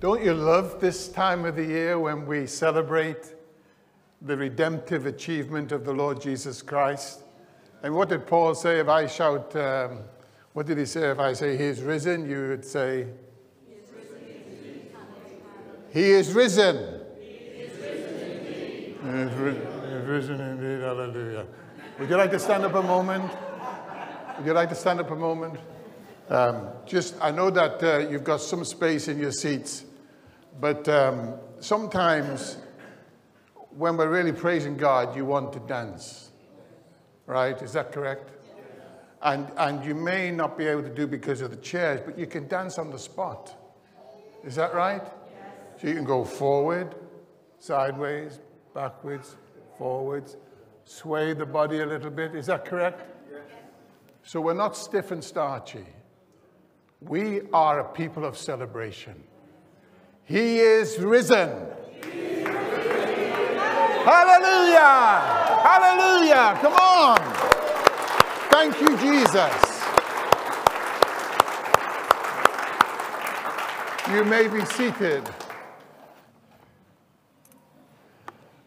Don't you love this time of the year when we celebrate the redemptive achievement of the Lord Jesus Christ? And what did Paul say if I shout, um, what did he say if I say he is risen? You would say, He is risen. He is risen. He is risen indeed. He is risen indeed. Hallelujah. Would you like to stand up a moment? Would you like to stand up a moment? Um, just, I know that uh, you've got some space in your seats, but um, sometimes when we're really praising God, you want to dance, right? Is that correct? And, and you may not be able to do because of the chairs, but you can dance on the spot. Is that right? Yes. So you can go forward, sideways, backwards, forwards, sway the body a little bit. Is that correct? Yes. So we're not stiff and starchy. We are a people of celebration. He is risen. Hallelujah! Hallelujah! Come on! Thank you, Jesus. You may be seated.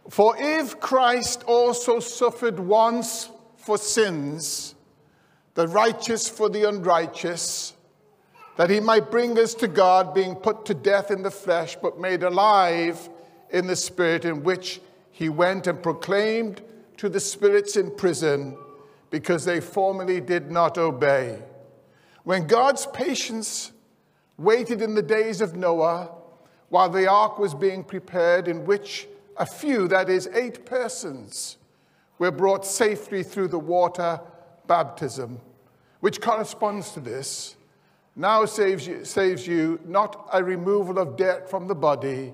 For if Christ also suffered once for sins, the righteous for the unrighteous, that he might bring us to God, being put to death in the flesh, but made alive in the spirit, in which he went and proclaimed to the spirits in prison, because they formerly did not obey. When God's patience waited in the days of Noah, while the ark was being prepared, in which a few, that is, eight persons, were brought safely through the water baptism, which corresponds to this now saves you, saves you not a removal of debt from the body,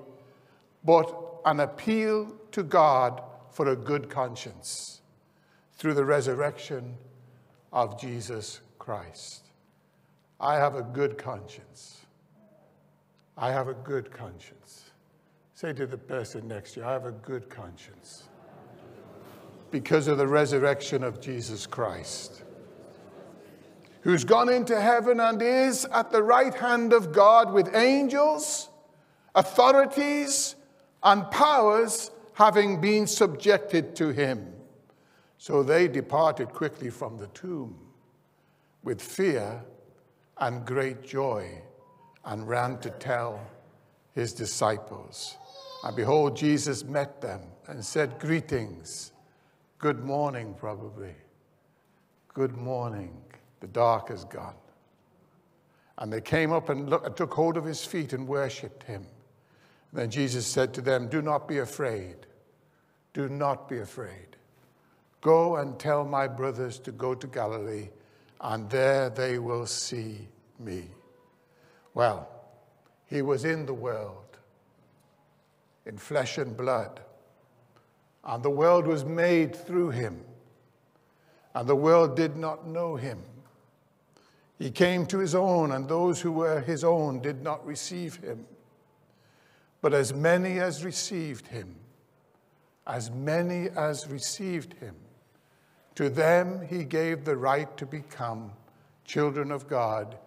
but an appeal to God for a good conscience through the resurrection of Jesus Christ. I have a good conscience. I have a good conscience. Say to the person next to you, I have a good conscience because of the resurrection of Jesus Christ who's gone into heaven and is at the right hand of God with angels, authorities, and powers having been subjected to him. So they departed quickly from the tomb with fear and great joy and ran to tell his disciples. And behold, Jesus met them and said, Greetings. Good morning, probably. Good morning. The dark is gone. And they came up and, look, took hold of his feet and worshipped him. And then Jesus said to them, Do not be afraid. Do not be afraid. Go and tell my brothers to go to Galilee, and there they will see me. Well, he was in the world, in flesh and blood, and the world was made through him, and the world did not know him. He came to his own, and those who were his own did not receive him. But as many as received him, as many as received him, to them he gave the right to become children of God,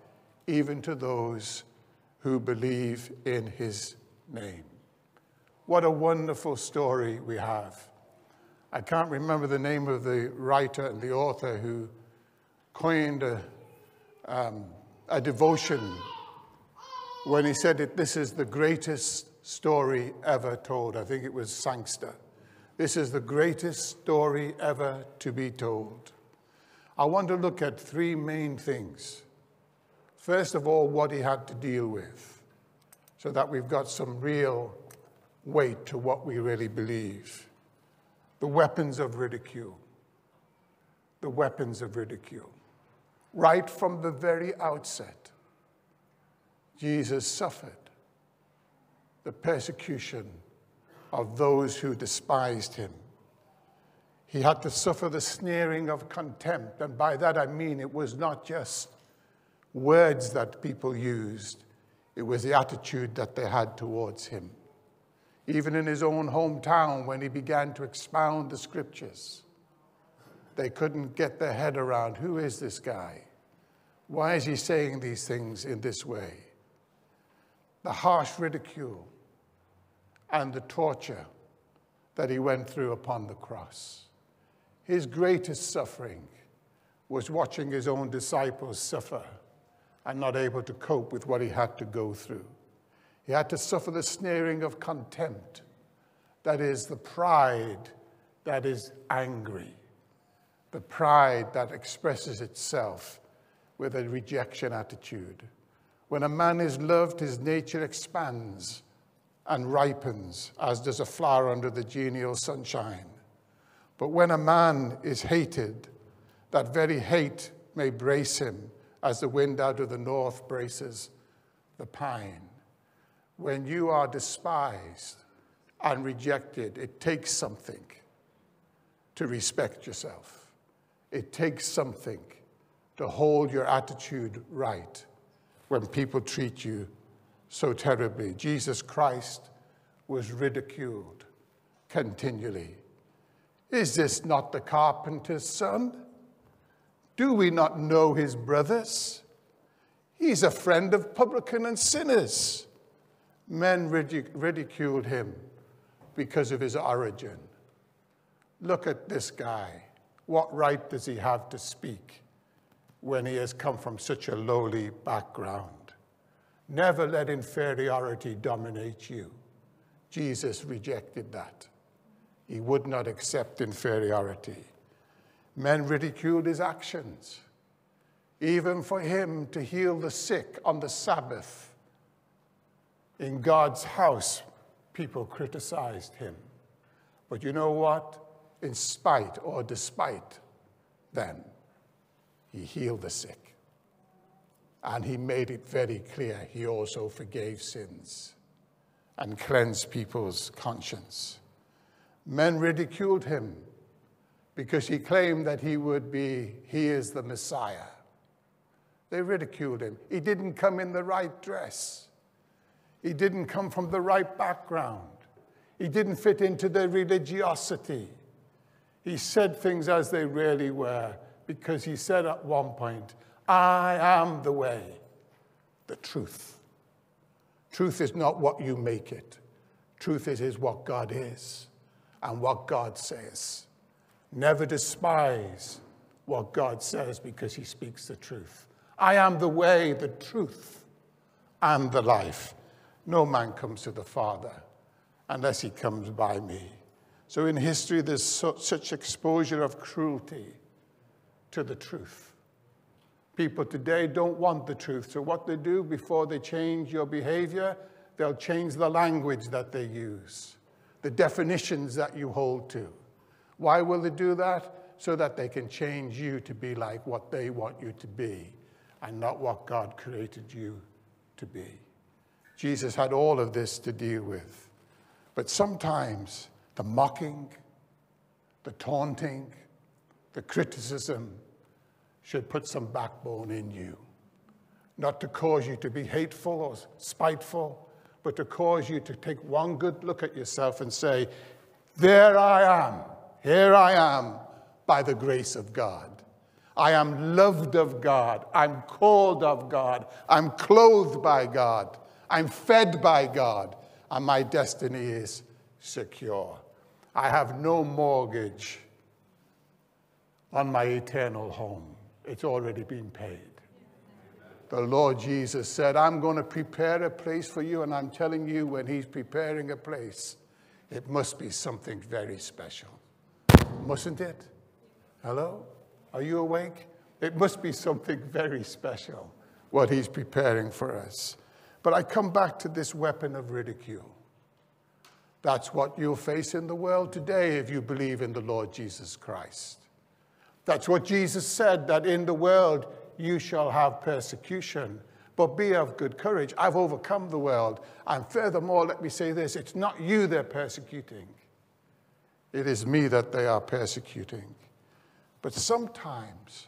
even to those who believe in his name. What a wonderful story we have. I can't remember the name of the writer and the author who coined a um, a devotion when he said that this is the greatest story ever told. I think it was Sangster. This is the greatest story ever to be told. I want to look at three main things. First of all, what he had to deal with, so that we've got some real weight to what we really believe. The weapons of ridicule. The weapons of ridicule right from the very outset, Jesus suffered the persecution of those who despised him. He had to suffer the sneering of contempt, and by that I mean it was not just words that people used, it was the attitude that they had towards him. Even in his own hometown, when he began to expound the scriptures, they couldn't get their head around who is this guy? Why is he saying these things in this way? the harsh ridicule, and the torture that he went through upon the cross. His greatest suffering was watching his own disciples suffer and not able to cope with what he had to go through. He had to suffer the snaring of contempt, that is, the pride that is angry, the pride that expresses itself with a rejection attitude. When a man is loved, his nature expands and ripens, as does a flower under the genial sunshine. But when a man is hated, that very hate may brace him as the wind out of the north braces the pine. When you are despised and rejected, it takes something to respect yourself. It takes something to hold your attitude right when people treat you so terribly. Jesus Christ was ridiculed continually. Is this not the carpenter's son? Do we not know his brothers? He's a friend of publican and sinners. Men ridiculed him because of his origin. Look at this guy. What right does he have to speak when he has come from such a lowly background? Never let inferiority dominate you. Jesus rejected that. He would not accept inferiority. Men ridiculed his actions. Even for him to heal the sick on the Sabbath in God's house, people criticized him. But you know what? In spite or despite them, he healed the sick. And he made it very clear he also forgave sins and cleansed people's conscience. Men ridiculed him because he claimed that he would be, he is the Messiah. They ridiculed him. He didn't come in the right dress. He didn't come from the right background. He didn't fit into their religiosity. He said things as they really were because he said at one point, I am the way, the truth. Truth is not what you make it. Truth is, is what God is and what God says. Never despise what God says because he speaks the truth. I am the way, the truth, and the life. No man comes to the Father unless he comes by me. So in history, there's so, such exposure of cruelty to the truth. People today don't want the truth. So, what they do before they change your behavior, they'll change the language that they use, the definitions that you hold to. Why will they do that? So that they can change you to be like what they want you to be and not what God created you to be. Jesus had all of this to deal with. But sometimes the mocking, the taunting, the criticism, should put some backbone in you. Not to cause you to be hateful or spiteful, but to cause you to take one good look at yourself and say, There I am, here I am, by the grace of God. I am loved of God. I'm called of God. I'm clothed by God. I'm fed by God. And my destiny is secure. I have no mortgage on my eternal home. It's already been paid. The Lord Jesus said, I'm going to prepare a place for you, and I'm telling you, when He's preparing a place, it must be something very special. Mustn't it? Hello? Are you awake? It must be something very special, what He's preparing for us. But I come back to this weapon of ridicule. That's what you'll face in the world today if you believe in the Lord Jesus Christ. That's what Jesus said, that in the world you shall have persecution. But be of good courage. I've overcome the world. And furthermore, let me say this it's not you they're persecuting, it is me that they are persecuting. But sometimes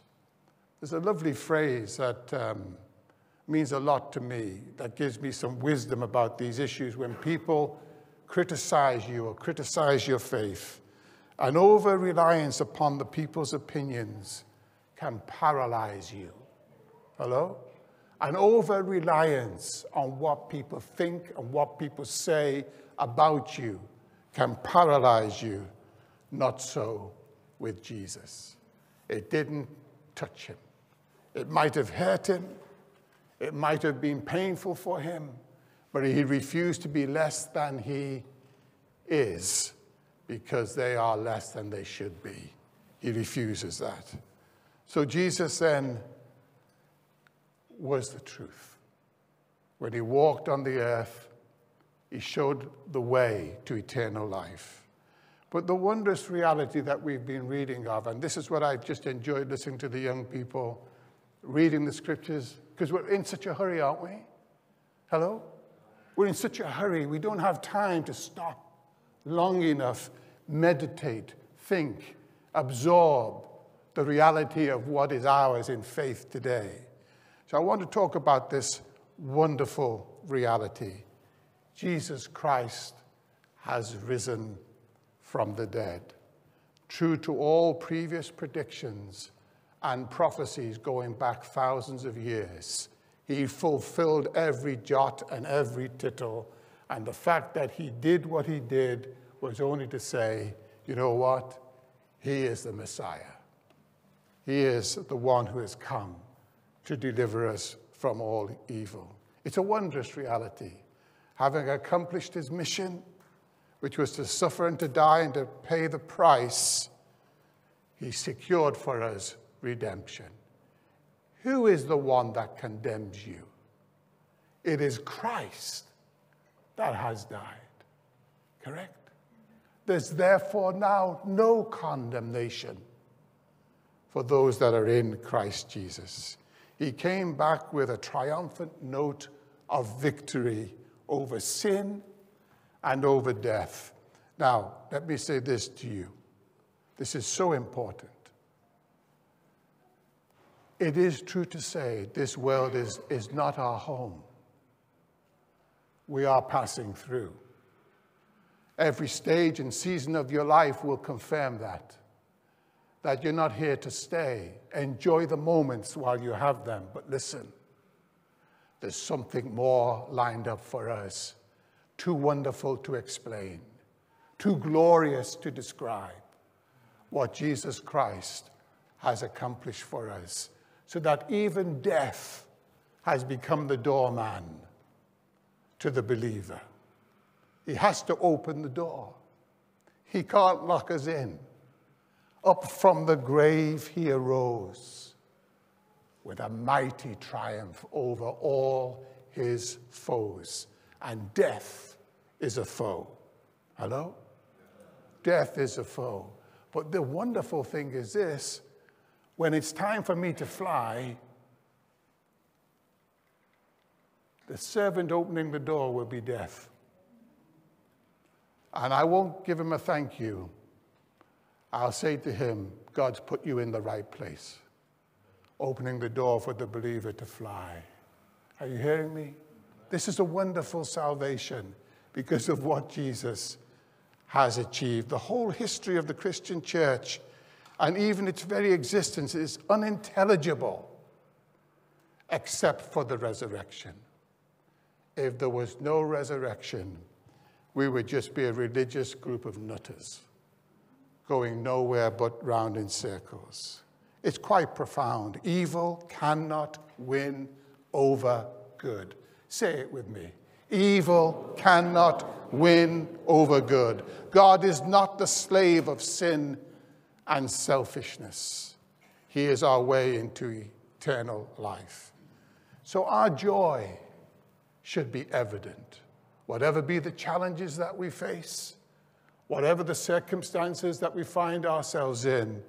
there's a lovely phrase that um, means a lot to me, that gives me some wisdom about these issues when people criticize you or criticize your faith. An over reliance upon the people's opinions can paralyze you. Hello? An over reliance on what people think and what people say about you can paralyze you. Not so with Jesus. It didn't touch him. It might have hurt him, it might have been painful for him, but he refused to be less than he is because they are less than they should be. He refuses that. So Jesus then was the truth. When he walked on the earth, he showed the way to eternal life. But the wondrous reality that we've been reading of, and this is what I've just enjoyed listening to the young people reading the scriptures, because we're in such a hurry, aren't we? Hello? We're in such a hurry, we don't have time to stop long enough, meditate, think, absorb the reality of what is ours in faith today. So I want to talk about this wonderful reality. Jesus Christ has risen from the dead. True to all previous predictions and prophecies going back thousands of years, he fulfilled every jot and every tittle. And the fact that he did what he did was only to say, you know what? He is the Messiah. He is the one who has come to deliver us from all evil. It's a wondrous reality. Having accomplished his mission, which was to suffer and to die and to pay the price, he secured for us redemption. Who is the one that condemns you? It is Christ that has died. Correct? There's therefore now no condemnation for those that are in Christ Jesus. He came back with a triumphant note of victory over sin and over death. Now, let me say this to you. This is so important. It is true to say this world is, is not our home. We are passing through. Every stage and season of your life will confirm that that you're not here to stay. Enjoy the moments while you have them, but listen, there's something more lined up for us, too wonderful to explain, too glorious to describe what Jesus Christ has accomplished for us, so that even death has become the doorman to the believer. He has to open the door. He can't lock us in. Up from the grave he arose with a mighty triumph over all his foes. And death is a foe. Hello? Death is a foe. But the wonderful thing is this when it's time for me to fly, the servant opening the door will be death. And I won't give him a thank you I'll say to him, God's put you in the right place, opening the door for the believer to fly. Are you hearing me? This is a wonderful salvation because of what Jesus has achieved. The whole history of the Christian church and even its very existence is unintelligible except for the resurrection. If there was no resurrection, we would just be a religious group of nutters going nowhere but round in circles. It's quite profound. Evil cannot win over good. Say it with me. Evil cannot win over good. God is not the slave of sin and selfishness. He is our way into eternal life. So our joy should be evident. Whatever be the challenges that we face, whatever the circumstances that we find ourselves in,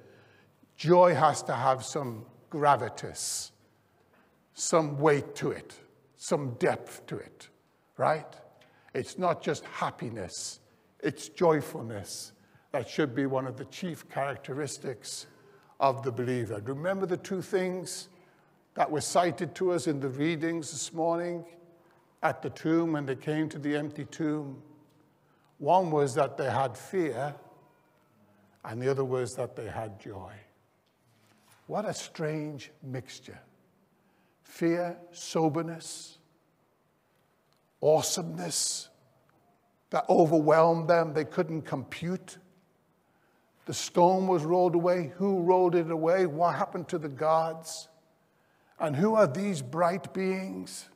joy has to have some gravitas, some weight to it, some depth to it, right? It's not just happiness, it's joyfulness. That should be one of the chief characteristics of the believer. Remember the two things that were cited to us in the readings this morning at the tomb when they came to the empty tomb? One was that they had fear, and the other was that they had joy. What a strange mixture. fear, soberness, awesomeness that overwhelmed them. They couldn't compute. The stone was rolled away. Who rolled it away? What happened to the gods? And who are these bright beings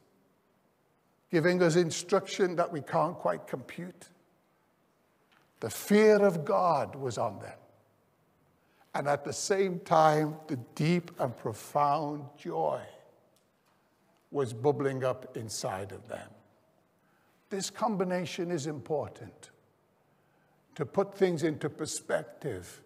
giving us instruction that we can't quite compute? The fear of God was on them. And at the same time, the deep and profound joy was bubbling up inside of them. This combination is important to put things into perspective.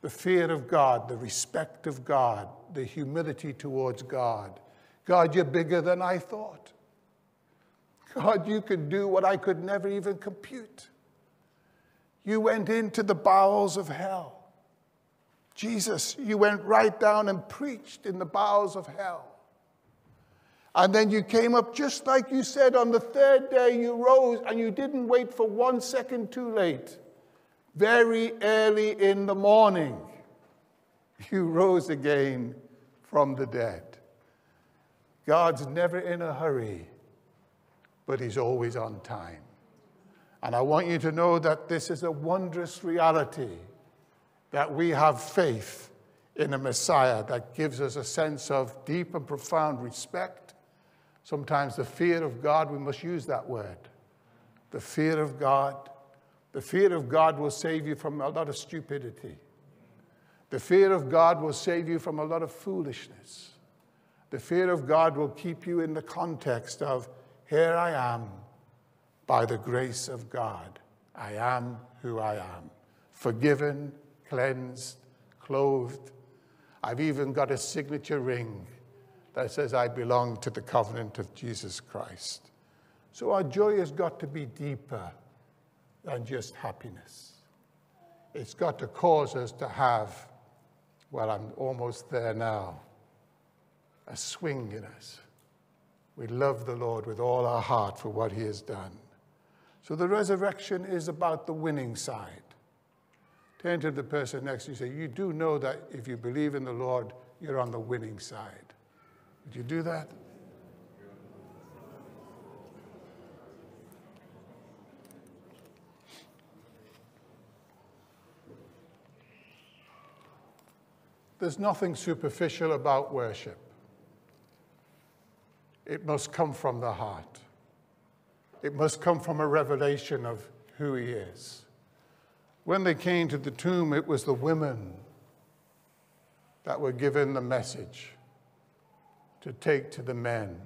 The fear of God, the respect of God, the humility towards God. God, you're bigger than I thought. God, you can do what I could never even compute. You went into the bowels of hell. Jesus, you went right down and preached in the bowels of hell. And then you came up just like you said on the third day, you rose and you didn't wait for one second too late. Very early in the morning, you rose again from the dead. God's never in a hurry, but He's always on time. And I want you to know that this is a wondrous reality that we have faith in a Messiah that gives us a sense of deep and profound respect Sometimes the fear of God, we must use that word. The fear of God. The fear of God will save you from a lot of stupidity. The fear of God will save you from a lot of foolishness. The fear of God will keep you in the context of, here I am, by the grace of God. I am who I am. Forgiven, cleansed, clothed. I've even got a signature ring that says, I belong to the covenant of Jesus Christ. So our joy has got to be deeper than just happiness. It's got to cause us to have, well, I'm almost there now, a swing in us. We love the Lord with all our heart for what he has done. So the resurrection is about the winning side. Turn to the person next to you and say, You do know that if you believe in the Lord, you're on the winning side. Would you do that? There's nothing superficial about worship. It must come from the heart. It must come from a revelation of who he is. When they came to the tomb, it was the women that were given the message to take to the men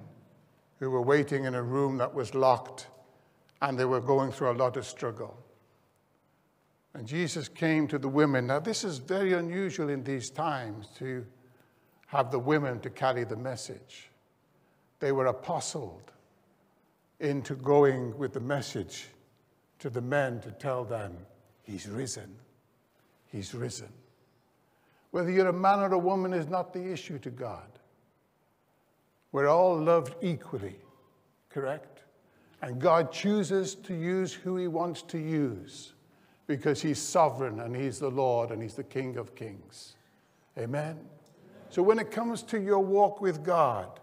who were waiting in a room that was locked and they were going through a lot of struggle. And Jesus came to the women. Now, this is very unusual in these times to have the women to carry the message. They were apostled into going with the message to the men to tell them, He's risen. He's risen. Whether you're a man or a woman is not the issue to God. We're all loved equally, correct? And God chooses to use who He wants to use because He's sovereign and He's the Lord and He's the King of Kings. Amen? So when it comes to your walk with God,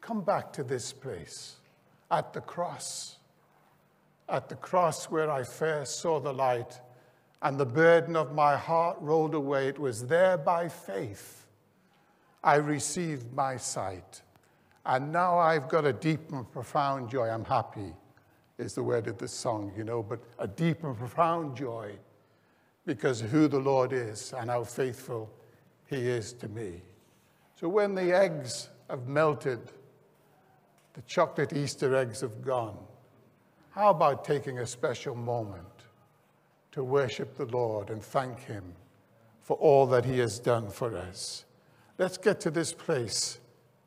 come back to this place at the cross. At the cross where I first saw the light and the burden of my heart rolled away. It was there by faith I received my sight. And now I've got a deep and profound joy. I'm happy, is the word of the song, you know, but a deep and profound joy because of who the Lord is and how faithful He is to me. So when the eggs have melted, the chocolate Easter eggs have gone, how about taking a special moment to worship the Lord and thank Him for all that He has done for us? Let's get to this place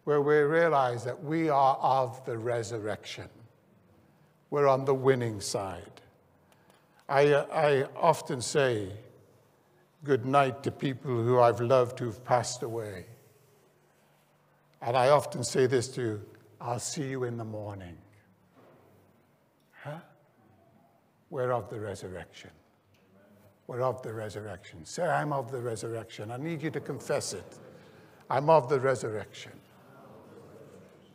where we realize that we are of the resurrection. We're on the winning side. I, uh, I often say good night to people who I've loved who've passed away. And I often say this to you I'll see you in the morning. Huh? We're of the resurrection. We're of the resurrection. Say, I'm of the resurrection. I need you to confess it. I'm of the resurrection.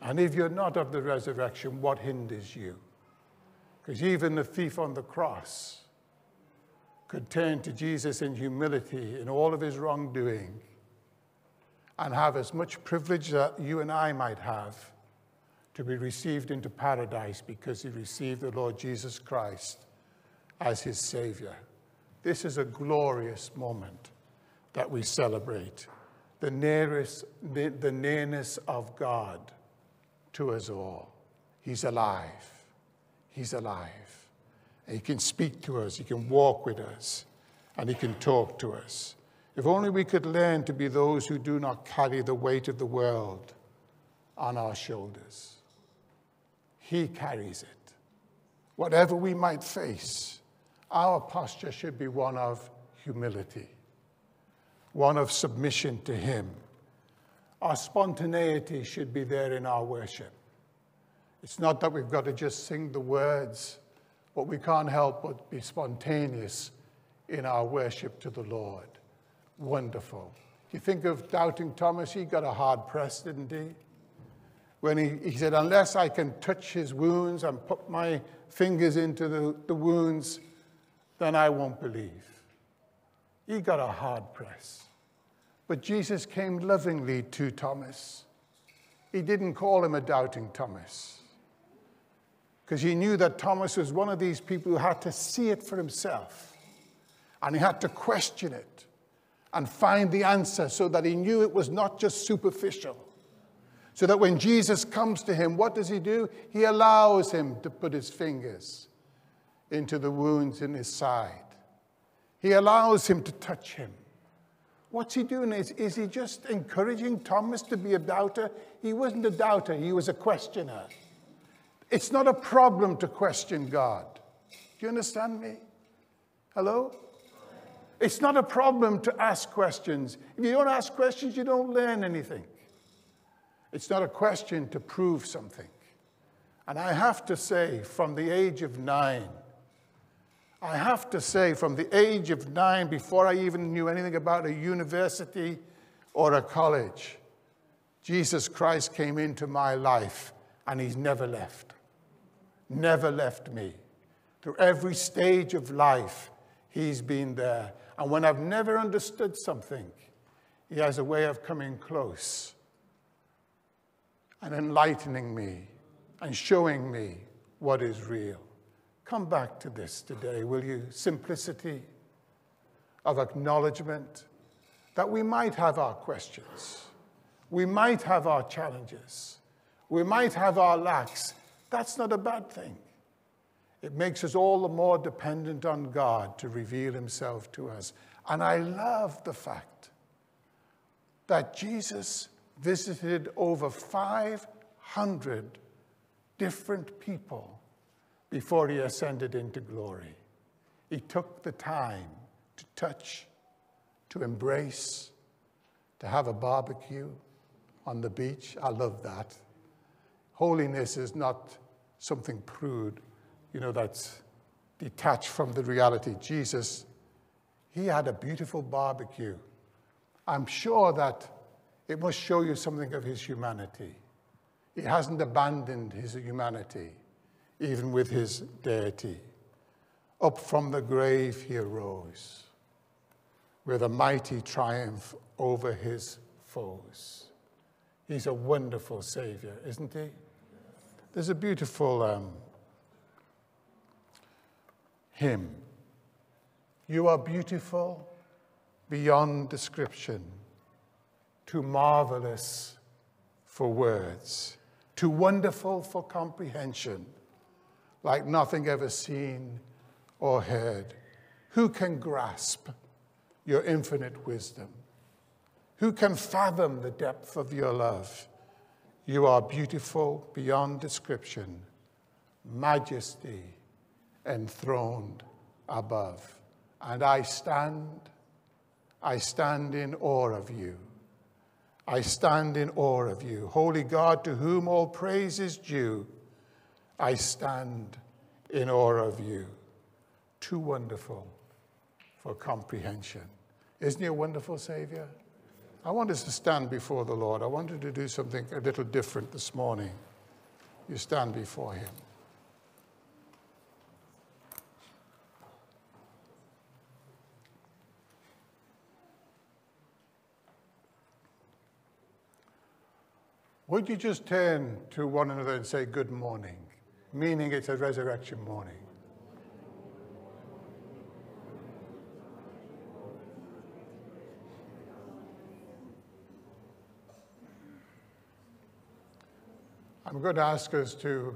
And if you're not of the resurrection, what hinders you? Because even the thief on the cross could turn to Jesus in humility in all of his wrongdoing and have as much privilege that you and I might have to be received into paradise because he received the Lord Jesus Christ as his Savior. This is a glorious moment that we celebrate the, nearest, the, the nearness of God to us all. He's alive. He's alive. And he can speak to us, he can walk with us, and he can talk to us. If only we could learn to be those who do not carry the weight of the world on our shoulders. He carries it. Whatever we might face, our posture should be one of humility, one of submission to Him. Our spontaneity should be there in our worship. It's not that we've got to just sing the words, but we can't help but be spontaneous in our worship to the Lord. Wonderful. You think of doubting Thomas, he got a hard press, didn't he? When he, he said, Unless I can touch his wounds and put my fingers into the, the wounds, then I won't believe. He got a hard press. But Jesus came lovingly to Thomas. He didn't call him a doubting Thomas because he knew that Thomas was one of these people who had to see it for himself and he had to question it and find the answer so that he knew it was not just superficial. So that when Jesus comes to him, what does he do? He allows him to put his fingers into the wounds in his side. He allows him to touch him. What's he doing? Is, is he just encouraging Thomas to be a doubter? He wasn't a doubter, he was a questioner. It's not a problem to question God. Do you understand me? Hello? It's not a problem to ask questions. If you don't ask questions, you don't learn anything. It's not a question to prove something. And I have to say, from the age of nine, I have to say, from the age of nine, before I even knew anything about a university or a college, Jesus Christ came into my life and he's never left. Never left me. Through every stage of life, he's been there. And when I've never understood something, he has a way of coming close and enlightening me and showing me what is real. Come back to this today, will you? Simplicity of acknowledgement that we might have our questions, we might have our challenges, we might have our lacks. That's not a bad thing. It makes us all the more dependent on God to reveal himself to us. And I love the fact that Jesus visited over 500 different people before he ascended into glory. He took the time to touch, to embrace, to have a barbecue on the beach. I love that. Holiness is not something prude, you know, that's detached from the reality. Jesus, he had a beautiful barbecue. I'm sure that it must show you something of his humanity. He hasn't abandoned his humanity, even with his deity. Up from the grave he arose with a mighty triumph over his foes. He's a wonderful Savior, isn't he? There's a beautiful um, hymn. You are beautiful beyond description too marvelous for words, too wonderful for comprehension, like nothing ever seen or heard. Who can grasp your infinite wisdom? Who can fathom the depth of your love? You are beautiful beyond description, majesty enthroned above. And I stand, I stand in awe of you. I stand in awe of you. Holy God, to whom all praise is due, I stand in awe of you. Too wonderful for comprehension. Isn't he a wonderful Savior? I want us to stand before the Lord. I wanted to do something a little different this morning. You stand before Him. Would you just turn to one another and say good morning, meaning it's a resurrection morning? I'm going to ask us to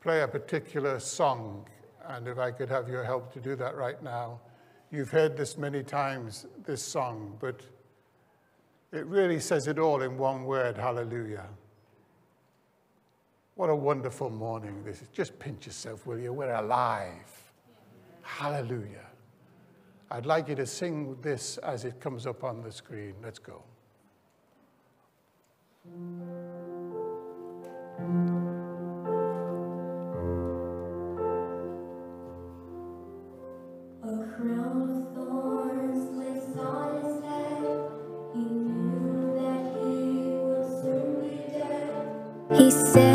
play a particular song, and if I could have your help to do that right now. You've heard this many times, this song, but it really says it all in one word hallelujah. What a wonderful morning this is. Just pinch yourself, will you? We're alive. Hallelujah. I'd like you to sing this as it comes up on the screen. Let's go. He said,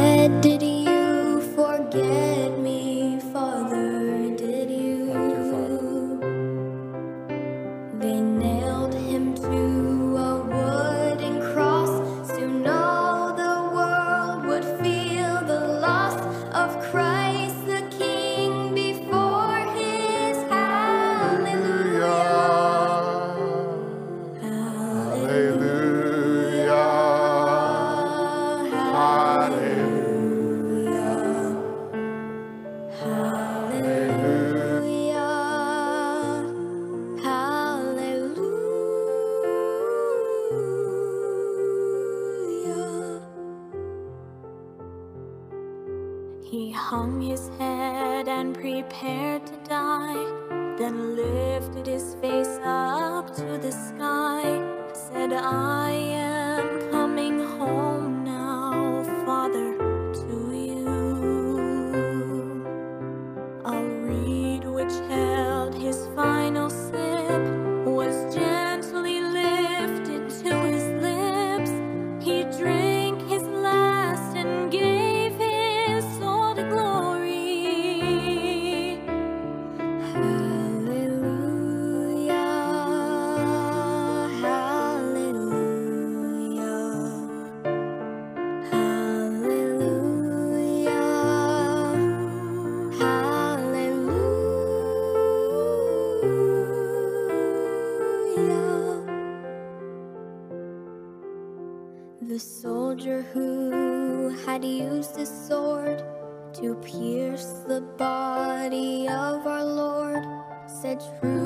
said,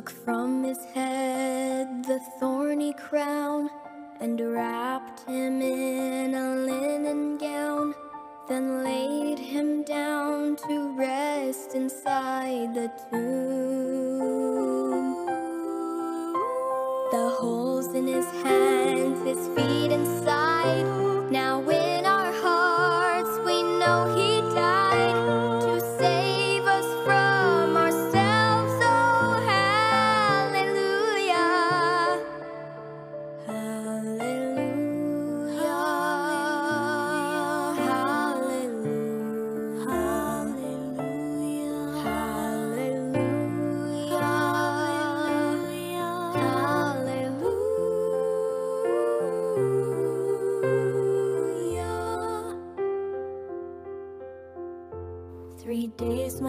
Took from his head the thorny crown and wrapped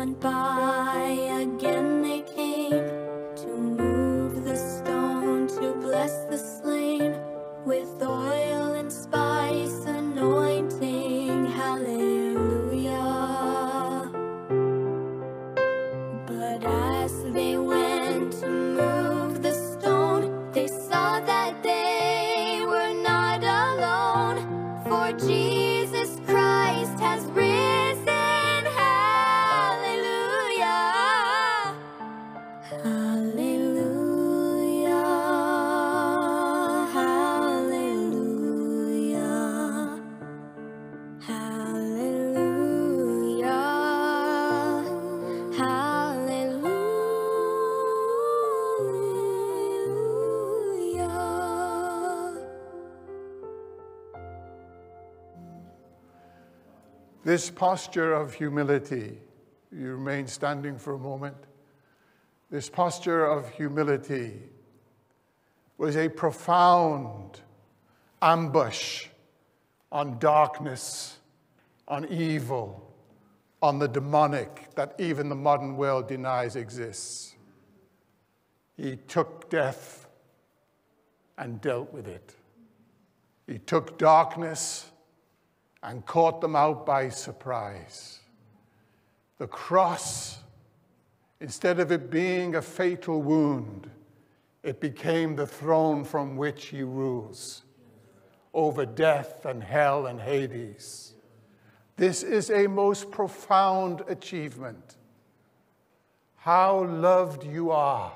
went by, This posture of humility, you remain standing for a moment. This posture of humility was a profound ambush on darkness, on evil, on the demonic that even the modern world denies exists. He took death and dealt with it. He took darkness and caught them out by surprise. The cross, instead of it being a fatal wound, it became the throne from which he rules over death and hell and Hades. This is a most profound achievement. How loved you are.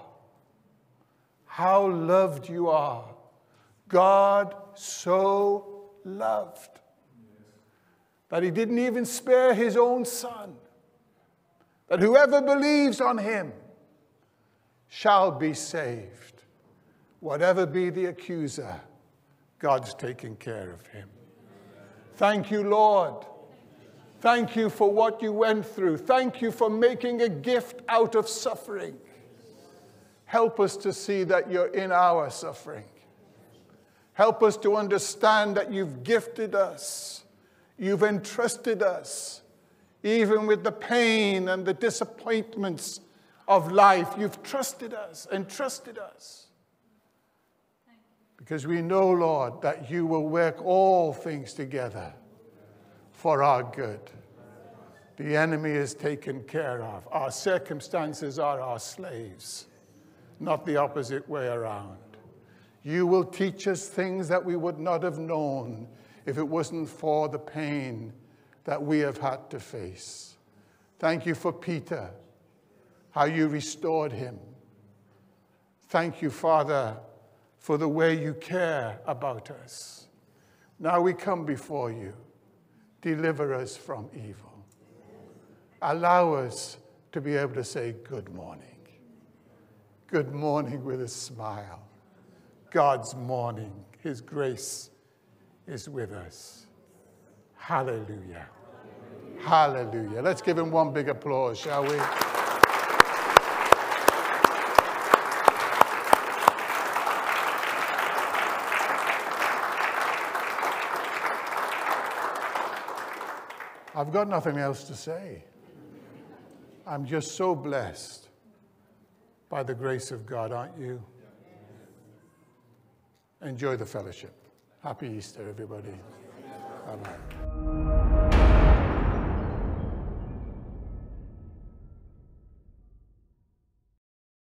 How loved you are. God so loved that he didn't even spare his own son, that whoever believes on him shall be saved. Whatever be the accuser, God's taking care of him. Thank you, Lord. Thank you for what you went through. Thank you for making a gift out of suffering. Help us to see that you're in our suffering. Help us to understand that you've gifted us You've entrusted us, even with the pain and the disappointments of life. You've trusted us, entrusted us. Because we know, Lord, that you will work all things together for our good. The enemy is taken care of. Our circumstances are our slaves, not the opposite way around. You will teach us things that we would not have known if it wasn't for the pain that we have had to face. Thank you for Peter, how you restored him. Thank you, Father, for the way you care about us. Now we come before you. Deliver us from evil. Allow us to be able to say good morning. Good morning with a smile. God's morning, His grace is with us. Hallelujah. Hallelujah. Let's give him one big applause, shall we? I've got nothing else to say. I'm just so blessed by the grace of God, aren't you? Enjoy the fellowship. Happy Easter, everybody. Bye.